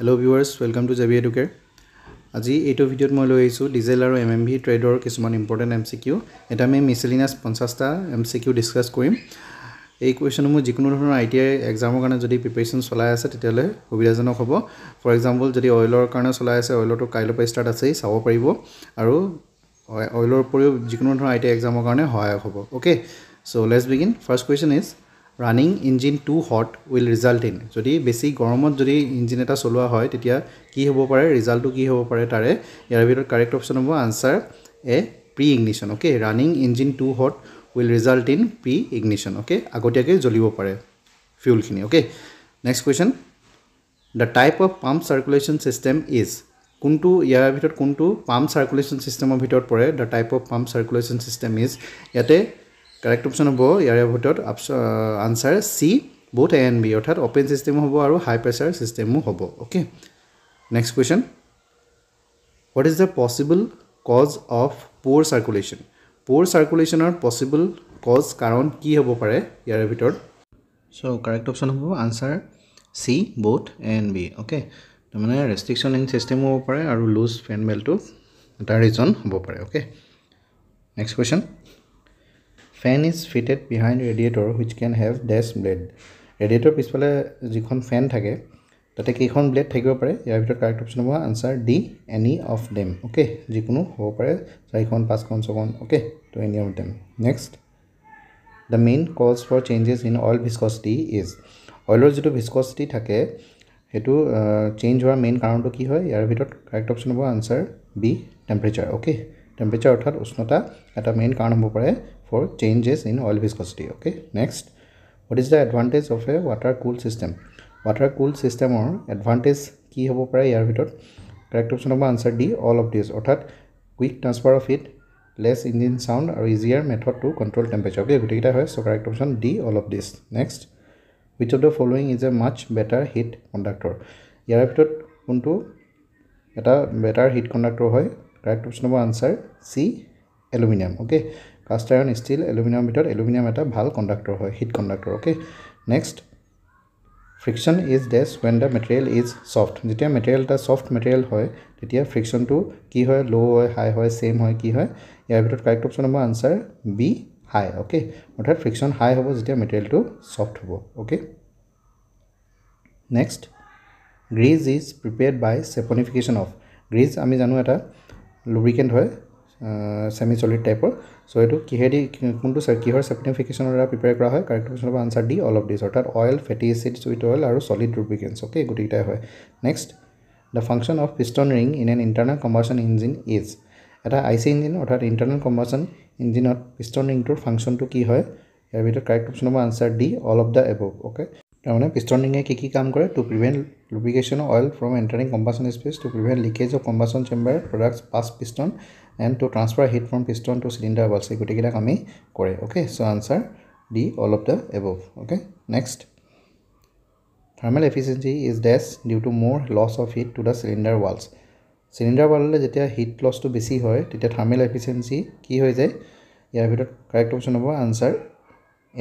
Hello' viewers welcome to JB Educare আজি এইটো ভিডিঅ'ত মই লৈ আহিছোঁ ডিজেল আৰু এম এম ভি ট্ৰেডৰ কিছুমান ইম্পৰ্টেণ্ট এম চি কিউ এটা আমি মিছেলিনাছ পঞ্চাছটা এম চি কিউ ডিছকাছ কৰিম। এই কুৱেশ্যনসমূহ যিকোনো ধৰণৰ আই টি আই এক্সামৰ কাৰণে যদি প্ৰিপেৰেশ্যন চলাই আছে তেতিয়াহ'লে সুবিধাজনক হ'ব। ফৰ এক্সাম্পল যদি অইলৰ কাৰণে চলাই আছে অইলৰটো কাইলৈৰ পৰা ষ্টাৰ্ট আছেই চাব পাৰিব। আৰু অইলৰ উপৰিও যিকোনো ধৰণৰ আই টি আই এক্সামৰ কাৰণে সহায়ক হ'ব। Okay so' let's begin first question is running engine too hot will result in যদি বেছি গৰমত যদি ইঞ্জিন এটা চলোৱা হয় তেতিয়া কি হ'ব পাৰে? ৰিজাল্টটো কি হ'ব পাৰে তাৰে? ইয়াৰ ভিতৰত কাৰেক্ট অপশ্যন হ'ব answer A pre ignition okay running engine too hot will result in pre ignition okay আগতীয়াকৈ জ্বলিব পাৰে ফিউলখিনি okay next question the type of pump circulation system is কোনটো ইয়াৰ ভিতৰত কোনটো পাম্প চাৰ্কুলেশ্যন ছিষ্টেমৰ ভিতৰত পৰে? The type of pump circulation system is ইয়াতে কাৰেক্ট অপশ্যন হ'ব ইয়াৰে ভিতৰত আনচাৰ চি বহুত এ এণ্ড বি অৰ্থাৎ অ'পেন ছিষ্টেমো হ'ব আৰু হাই প্ৰেছাৰ ছিষ্টেমো হ'ব okay next question what is the possible cause of poor circulation poor চাৰ্কুলেশ্যনৰ possible cause কাৰণ কি হ'ব পাৰে? ইয়াৰে ভিতৰত। চ' কাৰেক্ট অপশ্যন হ'ব আনচাৰ চি বহুত এ এণ্ড বি অ'কে তাৰমানে ৰেষ্ট্ৰিকশ্যন ইন ছিষ্টেমো হ'ব পাৰে আৰু লুজ ফেন বেলটো এটা ৰিজন হ'ব পাৰে okay next question fan is fitted behind radiator which can have dash blade. Radiator পিছফালে যিখন ফেন থাকে তাতে কেইখন ব্লেড থাকিব পাৰে। ইয়াৰ ভিতৰত কাৰেক্ট অপশ্যন হ'ব answer D any of them okay যিকোনো হ'ব পাৰে চাৰিখন পাঁচখন ছখন okay to any of them next the main cause for changes in oil viscosity is অইলৰ যিটো ভিস্কচিটি থাকে সেইটো চেঞ্জ হোৱাৰ মেইন কাৰণটো কি হয়? ইয়াৰ ভিতৰত কাৰেক্ট অপশ্যন হ'ব answer B temperature. Okay temperature অৰ্থাৎ উষ্ণতা এটা মেইন কাৰণ হ'ব পাৰে for changes in oil viscosity okay next what is the advantage of a water cool system water cool ছিষ্টেমৰ advantage কি হ'ব পাৰে ইয়াৰ ভিতৰত? কাৰেক্ট অপশ্যন হ'ব answer D all of this অৰ্থাৎ quick transfer of heat less engine sound আৰু easier method to control temperature okay গোটেইকেইটা হয় so' correct option D all of this next which of the following is a much better heat conductor ইয়াৰ ভিতৰত কোনটো এটা better heat conductor হয়? Correct option হ'ব answer C aluminium okay cast iron steel এলুমিনিয়ামৰ ভিতৰত aluminium এটা ভাল conductor হয় heat conductor okay next friction is less when the material is soft যেতিয়া মেটেৰিয়েল এটা ছফ্ট মেটেৰিয়েল হয় তেতিয়া ফ্ৰিকশ্যনটো কি হয় ল' হয় হাই হয় ছেইম হয় কি হয় ইয়াৰ ভিতৰত কাৰেক্ট অপশ্যন হ'ব আনচাৰ বি হাই অ'কে অৰ্থাৎ ফ্ৰিকশ্যন হাই হ'ব যেতিয়া মেটেৰিয়েলটো ছফ্ট হ'ব okay next grease is prepared by saponification of grease আমি জানো এটা লুব্ৰিকেণ্ট হয় ছেমি চলিড টাইপৰ চ' এইটো কিহেদি কোনটো কিহৰ চেপনিফিকেশ্যনৰ দ্বাৰা প্ৰিপেয়াৰ কৰা হয় কাৰেক্ট অপশ্যন হ'ব answer D all of this অৰ্থাৎ oil fatty acid sweet oil আৰু চলিড লুব্ৰিকেণ্টছ অ'কে গোটেইকেইটাই হয়। Next the function of piston ring in an internal combustion engine is এটা আই চি ইঞ্জিন অৰ্থাৎ internal combustion ইঞ্জিনত piston ৰিংটোৰ ফাংচনটো কি হয় ইয়াৰ ভিতৰত কাৰেক্ট অপশ্যন হ'ব answer D all of the above okay তাৰমানে পিষ্টন ৰিঙে কি কি কাম কৰে to prevent lubrication oil from entering combustion space to prevent leakage of combustion chamber products past piston and to transfer heat from piston to cylinder walls এই গোটেইকেইটা কামেই কৰে okay so' answer D all of the above okay next thermal efficiency is dash due to more loss of heat to the cylinder walls cylinder ৱাললৈ যেতিয়া heat লছটো বেছি হয় তেতিয়া thermal efficiency কি হৈ যায়? ইয়াৰ ভিতৰত কাৰেক্ট অপশ্যন হ'ব answer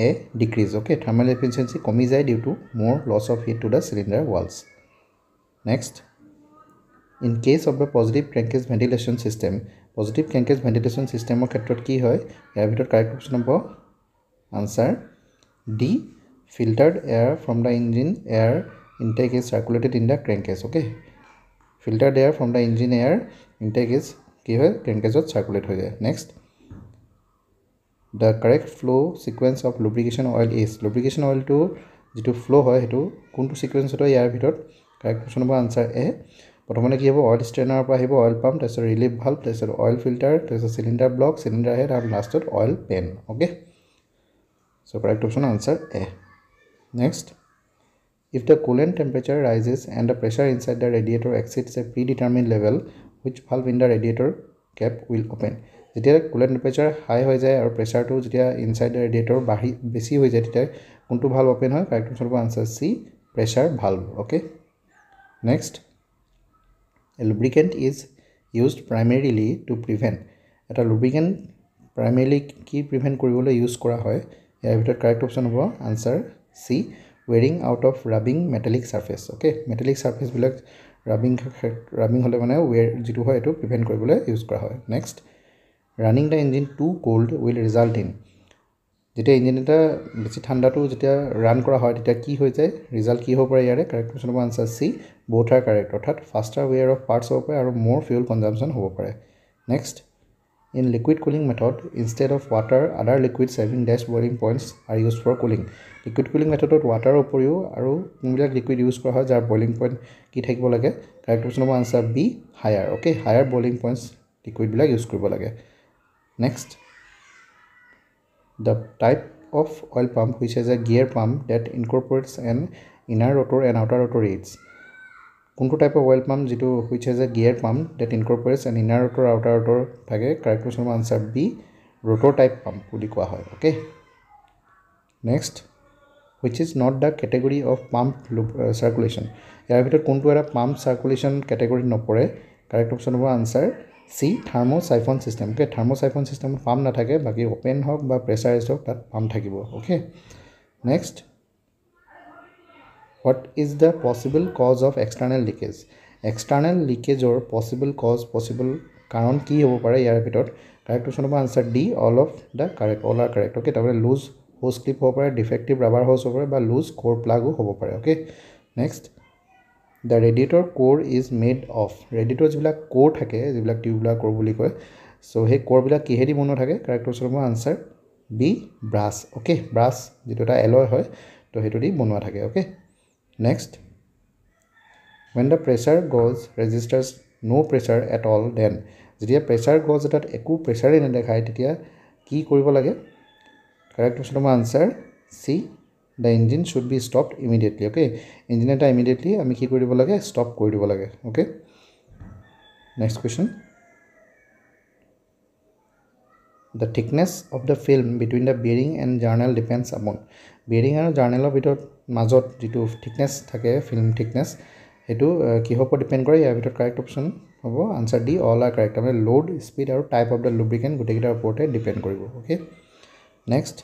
A decrease okay thermal efficiency কমি যায় due to more loss of heat to the cylinder walls next in case of the positive crankcase ventilation system positive crankcase ventilation ছিষ্টেমৰ ক্ষেত্ৰত কি হয়? ইয়াৰ ভিতৰত কাৰেক্ট অপশ্যন হ'ব answer D filtered air from the engine air intake is circulated in the crankcase okay filtered air from the engine air intake is কি হয়? ক্ৰেংকেজত circulate হৈ যায়। Next the correct flow' sequence of lubrication oil is lubrication অইলটো যিটো flow হয় সেইটো কোনটো ছিকুৱেঞ্চত ইয়াৰ ভিতৰত কাৰেক্ট অপশ্যন হ'ব আনচাৰ এ প্ৰথমতে কি হ'ব অইল ষ্ট্ৰেইনাৰৰ পৰা আহিব অইল পাম্প তাৰপিছত ৰিলিফ ভাল্ভ তাৰপিছত অইল ফিল্টাৰ তাৰপিছত চিলিণ্ডাৰ ব্লক চিলিণ্ডাৰ হেড আৰু লাষ্টত oil pan okay so' correct option answer A next if the coolant temperature rises and the pressure inside the radiator exceeds a predetermined level which valve in the radiator cap will open যেতিয়া coolant temperature high হৈ যায় আৰু প্ৰেছাৰটো যেতিয়া inside radiator বাঢ়ি বেছি হৈ যায় তেতিয়া কোনটো ভাল্ভ অ'পেন হয় কাৰেক্ট অপশ্যন হ'ব answer C pressure valve okay next lubricant is used primarily to prevent এটা লুব্ৰিকেণ্ট প্ৰাইমেৰিলি কি প্ৰিভেণ্ট কৰিবলৈ ইউজ কৰা হয় ইয়াৰ ভিতৰত কাৰেক্ট অপশ্যন হ'ব answer C wearing out of rubbing metallic surface okay metallic ছাৰ্ফেচবিলাক rubbing rubbing হ'লে মানে ৱেৰ যিটো হয় এইটো প্ৰিভেণ্ট কৰিবলৈ ইউজ কৰা হয়। Next running the engine too cold will result in যেতিয়া ইঞ্জিন এটা বেছি ঠাণ্ডাটো যেতিয়া ৰান কৰা হয় তেতিয়া কি হৈ যায়? ৰিজাল্ট কি হ'ব পাৰে ইয়াৰে? কাৰেক্ট কুৱেশ্যন হ'ব answer C both are correct অৰ্থাৎ ফাষ্টাৰ ৱেৰ অফ পাৰ্টছ হ'ব পাৰে আৰু মোৰ ফিউল কনজামশ্যন হ'ব পাৰে। Next in liquid cooling method instead of water other liquid saving dash boiling points are use for cooling liquid cooling মেথডত ৱাটাৰৰ উপৰিও আৰু কোনবিলাক লিকুইড ইউজ কৰা হয় যাৰ বইলিং পইণ্ট কি থাকিব লাগে? কাৰেক্ট কুৱেশ্যন হ'ব answer B higher okay higher boiling points লিকুইডবিলাক use কৰিব লাগে। Next the type of oil pump which as a gear pump that incorporates an inner rotor and outer rotor rotates কোনটো type of oil pump যিটো which as a gear pump that incorporates and inner rotor outer rotor থাকে correct question answer B rotor type pump বুলি কোৱা হয় okay next which is not the category of pump circulation ইয়াৰ ভিতৰত কোনটো এটা pump circulation কেটেগৰীত নপৰে correct option হ'ব answer C thermosiphon system okay thermosiphon ছিষ্টেমত পাম্প নাথাকে বাকী অ'পেন হওক বা প্ৰেছাৰাইজ হওক তাত পাম্প থাকিব okay next what is the possible cause of external leakage external লিকেজৰ possible cause possible কাৰণ কি হ'ব পাৰে ইয়াৰ ভিতৰত? কাৰেক্ট অপশ্যন হ'ব answer D all of the correct all are correct okay তাৰমানে লুজ হোজ ক্লিপ হ'ব পাৰে ডিফেক্টিভ ৰাবাৰ হোজ হ'ব পাৰে বা লুজ ক'ৰ প্লাগো হ'ব পাৰে okay next the radiator core is made of radiator যিবিলাক ক'ৰ থাকে যিবিলাক টিউবুলাৰ ক'ৰ বুলি কয় চ' সেই ক'ৰবিলাক কিহেদি বনোৱা থাকে? কাৰেক্ট অপশ্যন হ'ব answer B brass okay brass যিটো এটা এলয় হয় তো সেইটো দি বনোৱা থাকে okay next when the pressure gauge registers no' pressure at all then যেতিয়া প্ৰেছাৰ গজ এটাত একো প্ৰেছাৰেই নেদেখায় তেতিয়া কি কৰিব লাগে? কাৰেক্ট অপশ্যন হ'ব answer C the engine should be stopped immediately okay engine এটা ইমিডিয়েটলি আমি কি কৰি দিব লাগে? ষ্টপ কৰি দিব লাগে okay next question the thickness of the film between the bearing and journal depends upon bearing আৰু জাৰ্নেলৰ ভিতৰত মাজত যিটো থিকনেছ থাকে ফিল্ম থিকনেছ সেইটো কিহৰ ওপৰত ডিপেণ্ড কৰে? ইয়াৰ ভিতৰত কাৰেক্ট অপশ্যন হ'ব। Answer D all are correct তাৰমানে ল'ড স্পীড আৰু টাইপ অফ দ্য লুব্ৰিকেণ্ট গোটেইকেইটাৰ ওপৰতে ডিপেণ্ড কৰিব okay next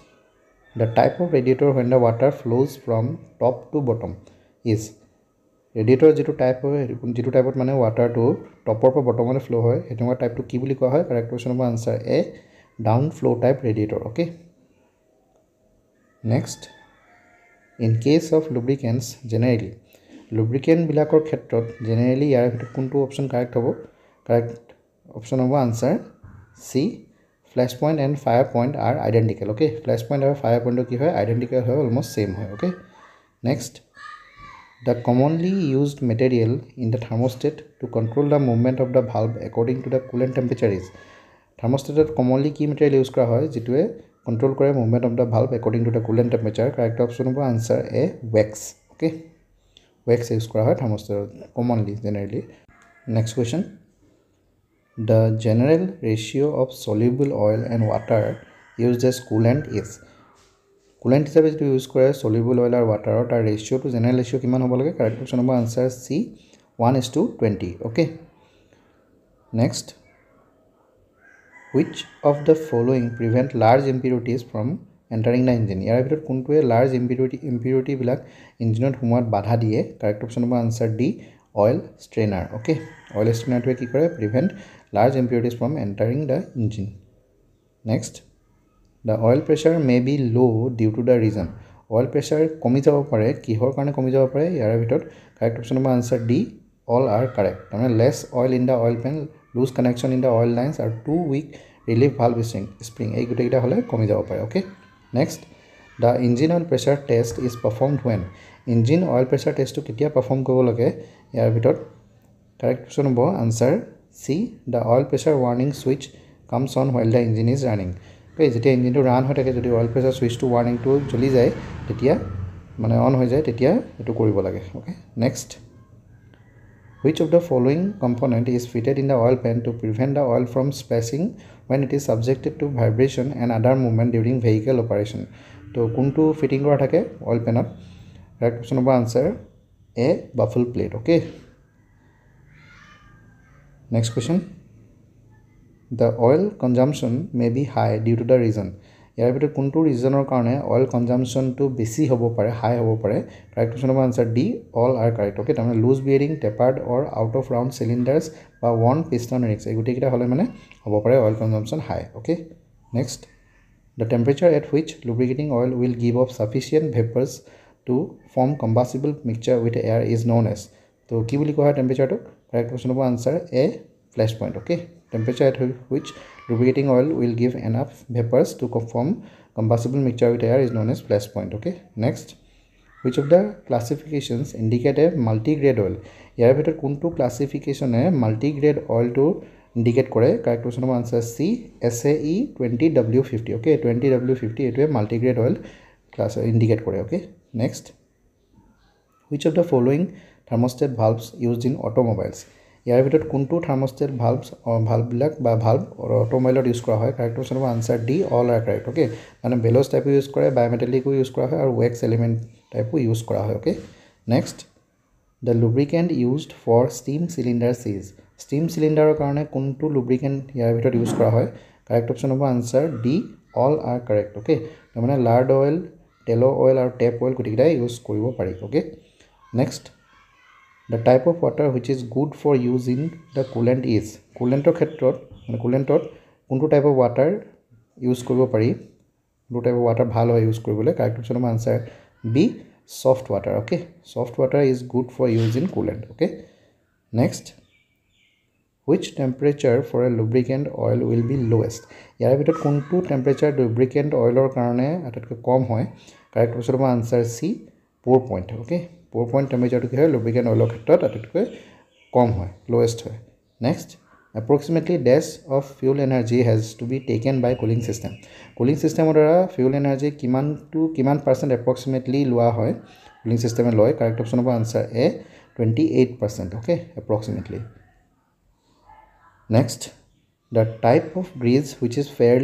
the type of radiator when the water flows from top to bottom is radiator যিটো টাইপ হয় যিটো টাইপত মানে ৱাটাৰটো টপৰ পৰা বটমলৈ ফ্ল' হয় সেইটো টাইপটো কি বুলি কোৱা হয়? কাৰেক্ট কুৱেশ্যন হ'ব answer A down flow' type radiator okay next in case of lubricants generally লুব্ৰিকেণ্টবিলাকৰ ক্ষেত্ৰত জেনেৰেলি ইয়াৰ ভিতৰত কোনটো অপশ্যন কাৰেক্ট হ'ব? কাৰেক্ট অপশ্যন হ'ব answer C flash point and fire point are identical okay flash point আৰু fire পইণ্টটো কি হয়? আইডেণ্টিকেল হয় অলমষ্ট ছেইম হয় okay next the commonly used material in the thermostat to control the movement of the valve according to the coolant temperature is থাৰ্মষ্টেটত commonly কি material use কৰা হয়? যিটোৱে কণ্ট্ৰল কৰে movement of the valve according to the coolant temperature correct option হ'ব answer A wax okay wax use কৰা হয় থাৰ্মষ্টেটত commonly generally next question the general ratio' of soluble oil and water use as coolant is coolant হিচাপে যিটো use কৰে চলিউবল oil আৰু ৱাটাৰৰ তাৰ ৰেচিঅ'টো general ratio কিমান হ'ব লাগে? কাৰেক্ট অপশ্যন হ'ব answer C one is to twenty okay next which of the following prevent large impurities from entering the engine ইয়াৰ ভিতৰত কোনটোৱে লাৰ্জ ইম্পিউৰিটি ইম্পিউৰিটিবিলাক ইঞ্জিনত সোমোৱাত বাধা দিয়ে? কাৰেক্ট অপশ্যন হ'ব answer D oil strainer okay oil ষ্ট্ৰেইনাৰটোৱে কি কৰে? Prevent large impurities from entering the engine next the oil pressure may be low' due to the reason oil pressure কমি যাব পাৰে। কিহৰ কাৰণে কমি যাব পাৰে? ইয়াৰ ভিতৰত কাৰেক্ট অপশ্যন হ'ব answer D all are correct তাৰমানে less oil in the oil pan loose connection in the oil lines আৰু too weak relief valve spring spring এই গোটেইকেইটা হ'লে কমি যাব পাৰে okay next the engine oil pressure test is performed when engine oil pressure টেষ্টটো কেতিয়া perform কৰিব লাগে? ইয়াৰ ভিতৰত কাৰেক্ট অপশ্যন হ'ব answer C the oil pressure warning switch comes on while the engine is running okay যেতিয়া ইঞ্জিনটো run হৈ থাকে যদি অইল প্ৰেছাৰ ছুইচটো ৱাৰ্ণিংটো জ্বলি যায় তেতিয়া মানে অন হৈ যায় তেতিয়া এইটো কৰিব লাগে okay next which of the following component is fitted in the oil pan to prevent the oil from splashing when it is subjected to vibration and other movement during vehicle operation তো কোনটো fitting কৰা থাকে oil পেনত correct option হ'ব answer A baffle plate okay next question the oil consumption may be high due to the reason ইয়াৰ ভিতৰত কোনটো ৰিজনৰ কাৰণে অইল কনজামশ্যনটো বেছি হ'ব পাৰে হাই হ'ব পাৰে? কাৰেক্ট অপশ্যন হ'ব answer D all are correct okay তাৰমানে loose bearing tapered or out of round cylinders বা ওৱান পিষ্টন ৰিক্স এই গোটেইকেইটা হ'লে মানে হ'ব পাৰে oil consumption high okay next the temperature at which lubricating oil will give off sufficient vapours to form combustible mixture with air is known as তো কি বুলি কোৱা হয় টেম্পাৰেচাৰটো কাৰেক্ট অপশ্যন হ'ব answer A flash point okay temperature at which lubricating oil will give enough vapors to form combustible mixture with air is known as flash point okay? Next which of the classifications indicate a multi-grade oil? ইয়াৰ ভিতৰত কোনটো ক্লাছিফিকেশ্যনে multigrade অইলটো indicate কৰে? Correct question number answer C S A E twenty W fifty okay twenty W fifty এইটোৱে multigrade oil class indicate কৰে okay next which of the following thermostat valves use in automobiles ইয়াৰ ভিতৰত কোনটো থাৰ্মষ্টেট ভাল্ভছ ভাল্ভবিলাক বা valve অট'মোবাইলত use কৰা হয়? Correct question number answer D all are correct okay মানে bellows টাইপো use কৰে বায়'মেটেলিকো ইউজ কৰা হয় আৰু ৱেক্স এলিমেণ্ট টাইপো ইউজ কৰা হয় okay next the lubricant used for steam cylinder cheese steam চিলিণ্ডাৰৰ কাৰণে কোনটো লুব্ৰিকেণ্ট ইয়াৰ ভিতৰত ইউজ কৰা হয়? কাৰেক্ট অপশ্যন হ'ব answer D all are correct okay তাৰমানে লাৰ্ড অইল তেল অইল আৰু টেপ অইল গোটেইকেইটাই ইউজ কৰিব পাৰি okay next the type of water which is good for use in the coolant is কুলেণ্টৰ ক্ষেত্ৰত মানে কুলেণ্টত কোনটো টাইপ অফ ৱাটাৰ ইউজ কৰিব পাৰি কোনটো টাইপ অফ ৱাটাৰ ভাল হয় ইউজ কৰিবলৈ কাৰেক্ট অপশ্যন হ'ব answer B soft water okay soft water is good for use in coolant okay next which temperature for a lubricant oil will be lowest ইয়াৰ ভিতৰত কোনটো টেম্পাৰেচাৰ লুব্ৰিকেণ্ট অইলৰ কাৰণে আটাইতকৈ কম হয়? কাৰেক্ট অপশ্যন হ'ব answer C pour point okay pour point টেম্পাৰেচাৰটো কি হয়? লুব্ৰিকেণ্ট অইলৰ ক্ষেত্ৰত আটাইতকৈ কম হয় লৱেষ্ট হয়। Next approximately dash of fuel energy has to be taken by cooling system cooling ছিষ্টেমৰ দ্বাৰা ফিউল এনাৰ্জি কিমানটো কিমান পাৰ্চেণ্ট এপ্ৰক্সিমেটলি লোৱা হয়? কুলিং ছিষ্টেমে লয়। কাৰেক্ট অপশ্যন হ'ব answer A twenty eight percent okay approximately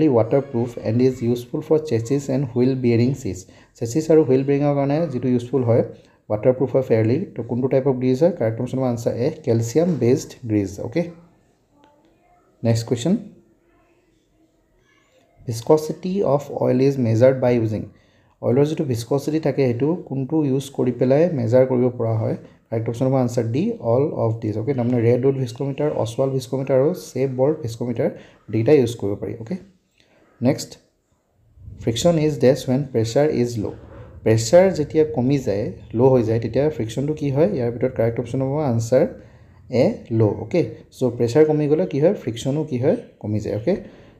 waterproof and is useful for chassis and wheel bearing is chassis আৰু wheel বিয়েৰিঙৰ কাৰণে যিটো ইউজফুল হয় ৱাটাৰ প্ৰুফ হয় ফেয়াৰলি তো কোনটো টাইপ অফ গ্ৰীজ হয় কাৰেক্ট অপশ্যন হ'ব answer A calcium based grease okay next question viscosity of oil is measured by using অইলৰ যিটো ভিস্কচিটি থাকে সেইটো কোনটো ইউজ কৰি পেলাই মেজাৰ কৰিব পৰা হয় কাৰেক্ট অপশ্যন হ'ব answer D all of this okay তাৰমানে Redwood viscometer Ostwald viscometer আৰু চেফ বৰ্ড ভিস্কমিটাৰ গোটেইকেইটাই ইউজ কৰিব পাৰি okay next friction is dash when pressure is low' pressure যেতিয়া কমি যায় ল' হৈ যায় তেতিয়া ফ্ৰিকশ্যনটো কি হয়? ইয়াৰ ভিতৰত কাৰেক্ট অপশ্যন হ'ব answer A low' okay so' pressure কমি গ'লে কি হয়? ফ্ৰিকশ্যনো কি হয়? কমি যায় অ'কে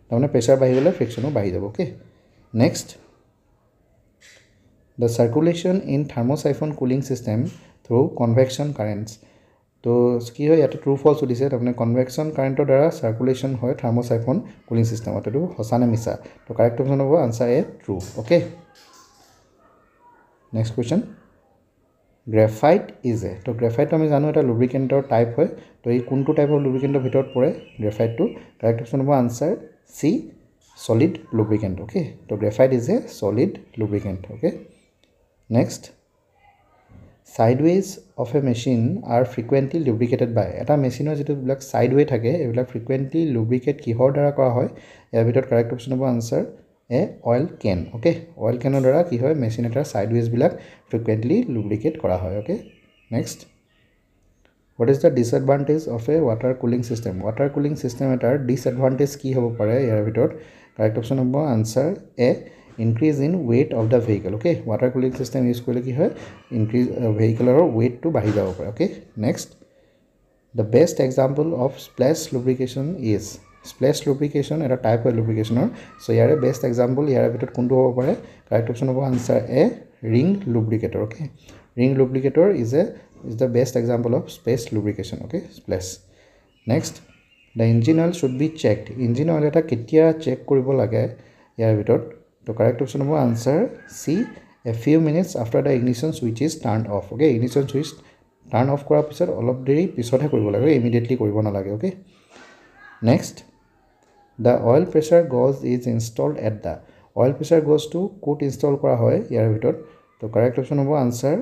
তাৰমানে প্ৰেছাৰ বাঢ়ি গ'লে ফ্ৰিকশ্যনো বাঢ়ি যাব okay next the circulation in thermosiphon cooling system through convection currents তো কি হয় ইয়াতে ট্ৰু ফল্ছ সুধিছে তাৰমানে কনভেকশ্যন কাৰেণ্টৰ দ্বাৰা চাৰ্কুলেশ্যন হয় থাৰ্মচাইফন কুলিং ছিষ্টেমত এইটো সঁচা নে মিছা? তো কাৰেক্ট অপশ্যন হ'ব answer A true okay next question graphite is a তো গ্ৰেফাইটটো আমি জানো এটা লুব্ৰিকেণ্টৰ টাইপ হয়। তো এই কোনটো টাইপৰ লুব্ৰিকেণ্টৰ ভিতৰত পৰে? গ্ৰেফাইটটো কাৰেক্ট অপশ্যন হ'ব answer C solid lubricant okay তো graphite is a solid lubricant okay next sideways of a machine are frequently lubricated by এটা মেচিনৰ যিটোবিলাক ছাইডৱে থাকে এইবিলাক ফ্ৰিকুৱেণ্টলি লুব্ৰিকেট কিহৰ দ্বাৰা কৰা হয়? ইয়াৰ ভিতৰত কাৰেক্ট অপশ্যন হ'ব answer A oil can okay oil কেনৰ দ্বাৰা কি হয়? মেচিন এটাৰ ছাইডৱেজবিলাক ফ্ৰিকুৱেণ্টলি লুব্ৰিকেট কৰা হয় okay next what is the disadvantage of a water cooling system water cooling system এটাৰ ডিছএডভান্টেজ কি হ'ব পাৰে? ইয়াৰ ভিতৰত কাৰেক্ট অপশ্যন হ'ব answer A increase in weight of the vehicle okay water cooling system use কৰিলে কি হয় ইনক্ৰিজ ভেহিকেলৰ ৱেইটটো বাঢ়ি যাব পাৰে okay next the best example of splash lubrication is splash lubrication এটা টাইপ হয় লুব্ৰিকেশ্যনৰ চ' ইয়াৰে বেষ্ট এক্সাম্পল ইয়াৰে ভিতৰত কোনটো হ'ব পাৰে কাৰেক্ট অপশ্যন হ'ব answer A ring lubricator okay ring lubricator is a is the best example of space lubrication okay splash next the engine oil should be checked engine oil এটা কেতিয়া check কৰিব লাগে ইয়াৰ ভিতৰত তো কাৰেক্ট অপশ্যন হ'ব answer C a few minutes after the ignition switch is turn off okay ignition switch turn off কৰাৰ পিছত অলপ দেৰি পিছতহে কৰিব লাগে ইমিডিয়েটলি কৰিব নালাগে okay next the oil pressure gauge is installed at the oil pressure গজটো ক'ত ইনষ্টল কৰা হয় ইয়াৰ ভিতৰত। তো কাৰেক্ট অপশ্যন হ'ব answer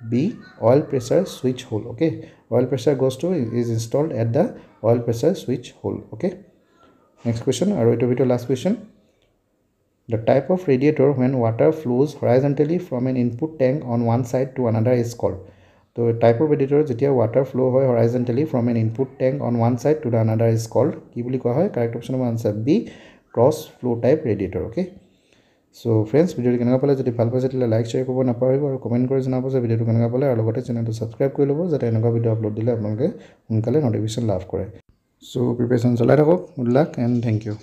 B oil pressure switch hole okay oil pressure গজটো is installed at the oil pressure switch hole okay next question আৰু এইটোৰ ভিতৰত last question the type of radiator when water flows horizontally from an input tank on one side to another is called তো type of radiator যেতিয়া water flow হয় horizontally from an input tank on one side to the another is called কি বুলি কোৱা হয়? Correct option number answer B cross flow' type radiator okay so' friends ভিডিঅ'টো কেনেকুৱা পালে যদি ভাল পাইছে তেতিয়াহ'লে লাইক শ্বেয়াৰ কৰিব নাপাহৰিব আৰু কমেণ্ট কৰি জনাব যে ভিডিঅ'টো কেনেকুৱা পালে আৰু লগতে চেনেলটো ছাবস্ক্ৰাইব কৰি ল'ব যাতে এনেকুৱা ভিডিঅ' আপলোড দিলে আপোনালোকে সোনকালে নটিফিকেশ্যন লাভ কৰে। চ' প্ৰিপেৰেশ্যন চলাই থাকক। Good luck and thank you